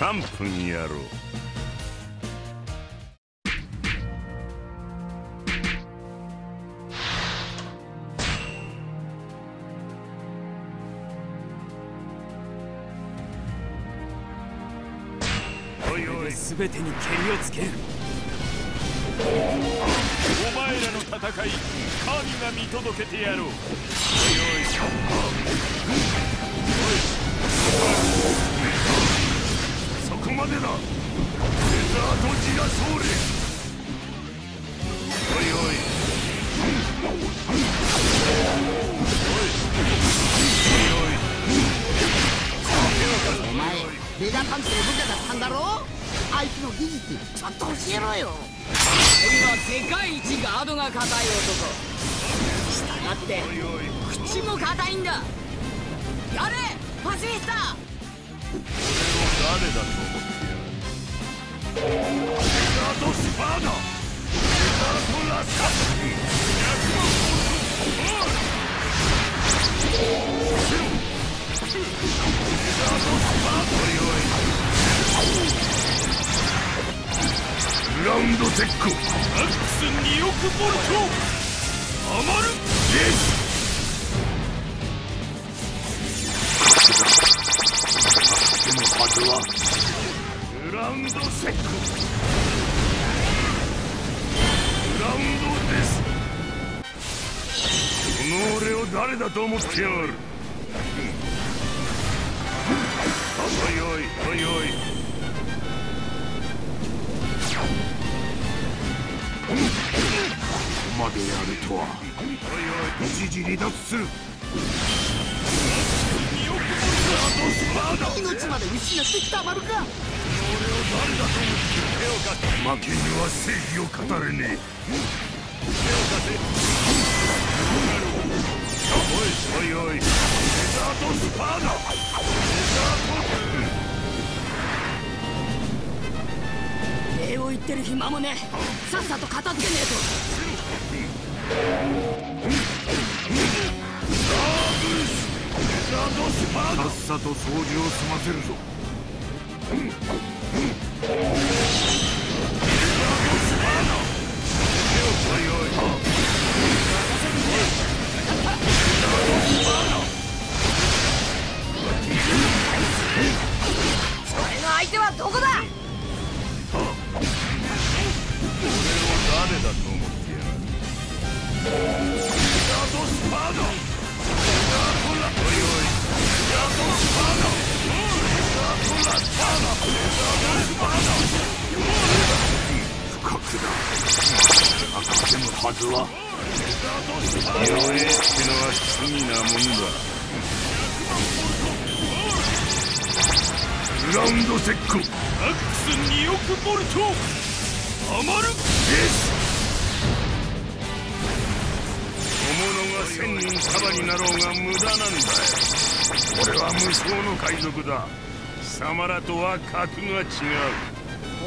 3分やろう全てにけりをつける。お前らの戦い神が見届けてやろう。おいおいまでだ。デザートジラソーレおいおい。お前ベガ探偵部下だったんだろ？あいつの技術ちょっと教えろよ。今世界一ガードが硬い男。したがって口も硬いんだ。やれパシフィスタ誰だと思ってラスデザートスパーダグラウンド絶好マック。ス2億ボルト余るイエスでもはずはラウンドセックグラウンドです。この俺を誰だと思ってやがる。おいおいおいおいここまでやるとは一時離脱する命まで失ってきたまるか負けには正義を語れねえ手を貸せおいおいおいデザートスパーダデザート礼を言ってる暇もねさっさと片付けねえとさっさと掃除を済ませるぞ。えはずは。弱えってのは罪なもんだ。グラウンドセック。マックス2億ボルト。余るです。小物が千人束になろうが無駄なんだよ。俺は無双の海賊だ。貴様らとは格が違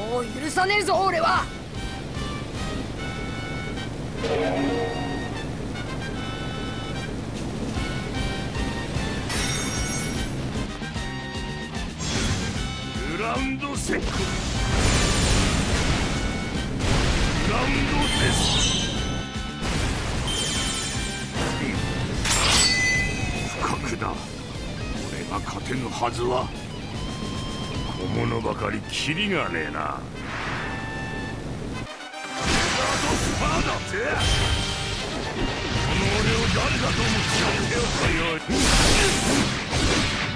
う。もう許さねえぞ俺は。グラウンドセックグラウンドです。不覚だ。俺が勝てぬはずは小物ばかりキリがねえな。この俺を誰だと思ってやるよ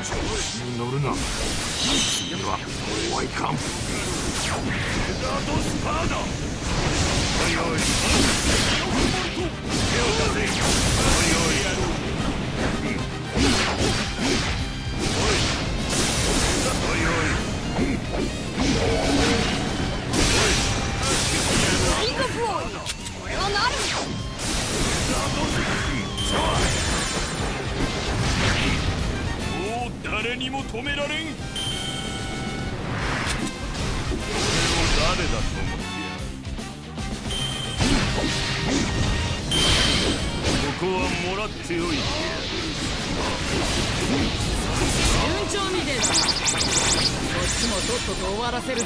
調子に乗る。な次はこうはいかんデザートスパーだおいおい手を出せおいおいっておいて順調みてえだなこっちもとっとと終わらせるぞ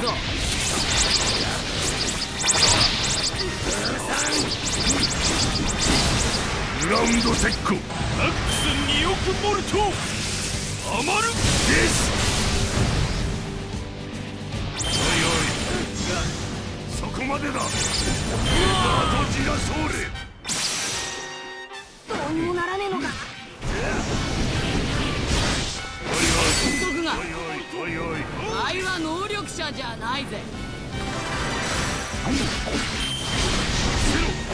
グラウンドセック。マックス2億ボルト余るですおいおい。そこまでだ。アトジラソーレどうにもならねえのか。おいおい。おいおい。あいは能力者じゃないぜ。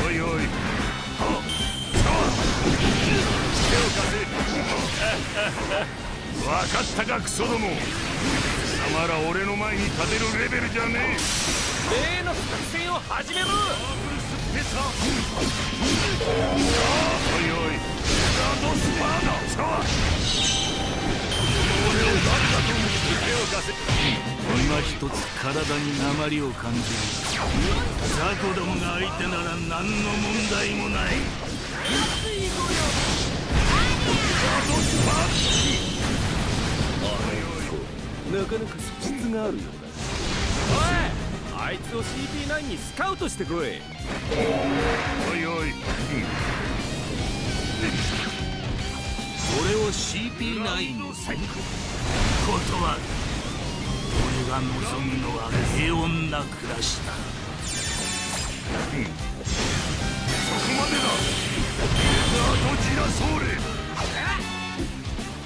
おいおい。分かったかクソども。貴様ら俺の前に立てるレベルじゃねえ。例の作戦を始める。ペサおいおいラドスパーださあ俺を誰だと思って手を貸せ今一つ体に鉛を感じる雑魚どもが相手なら何の問題もないラドスパーなかなか素質があるようだおいあいつを CP9 にスカウトしてこいおいおい。俺を CP9 にせん断る。俺が望むのは平穏な暮らしだ。そこまでだ。ラドジラソーレ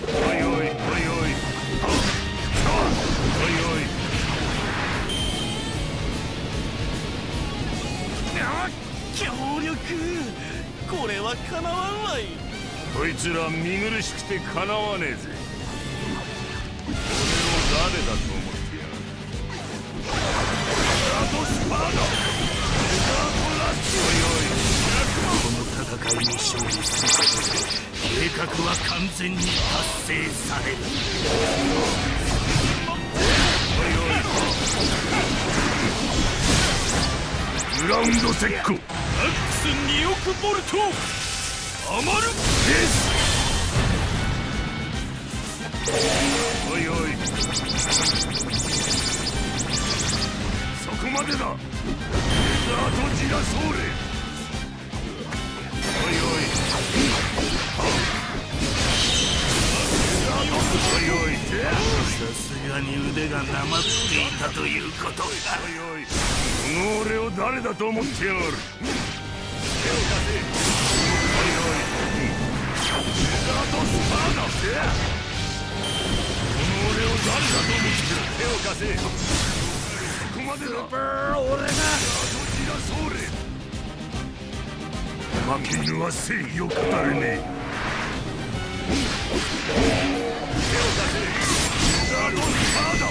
おいおいおいおい。あおいおい。強力。これはかなわんわい。こいつら見苦しくてかなわねえぜ。俺を誰だと思ってやるラドスパーダラッドラスこの戦いに勝利することで計画は完全に達成され。るグラウンドセックマックス2億ボルト余るですおいおい。そこまでだ。ラドジラソーレおいおい。おいおいさすがに腕がなまっていたということか。おいおい。この俺を誰だと思ってやがる？貸せここまでだスー俺がラドジラソーレ負け犬は正義を語れねえ手を貸せラドスパーだ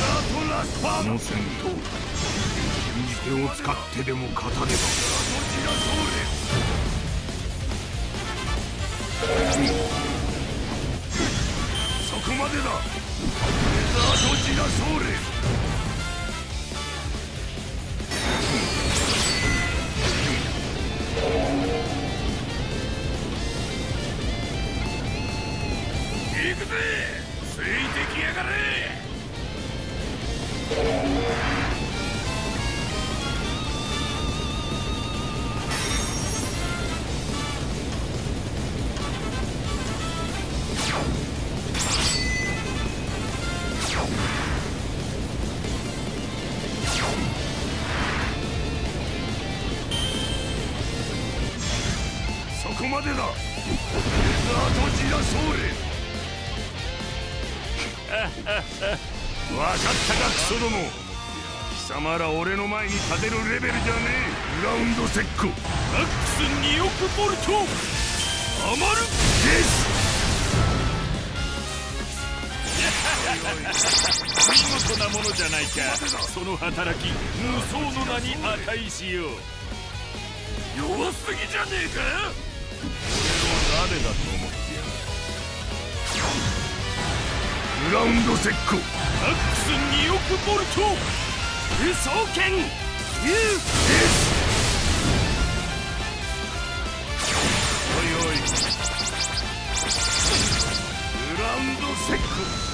ラドラスパーだこの戦闘信じ手を使ってでも勝たねばラドジラソーレそこまでだ。ラドジラソーレ。分かったかクソども。貴様ら俺の前に立てるレベルじゃねえ。グラウンドセック。マックス2億ボルト。余るです。見事なものじゃないか。その働き無双の名に値しよう。弱すぎじゃねえか。誰だと思ってやるグラウンド石膏マックス2億ボルト武装剣 US おいおい。グラウンド石膏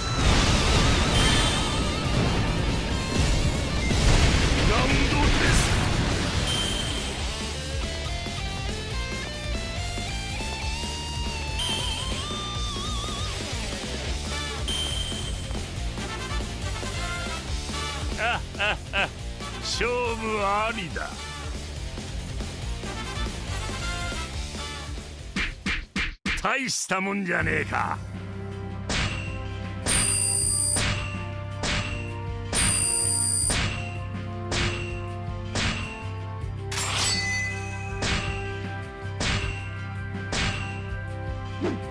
勝負ありだ大したもんじゃねえかうん。